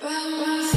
Bye.